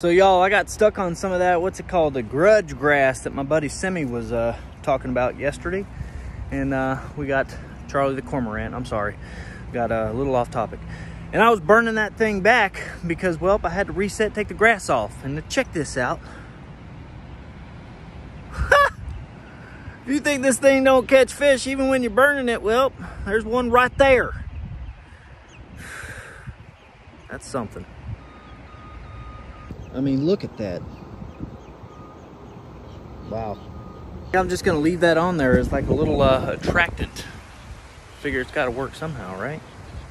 So y'all, I got stuck on some of that, what's it called, the grudge grass that my buddy Semi was uh, talking about yesterday. And uh, we got Charlie the Cormorant, I'm sorry, got a little off topic. And I was burning that thing back because, well, I had to reset, take the grass off. And check this out. you think this thing don't catch fish even when you're burning it, well, there's one right there. That's something. I mean, look at that. Wow. I'm just gonna leave that on there as like a little uh, attractant. Figure it's gotta work somehow, right?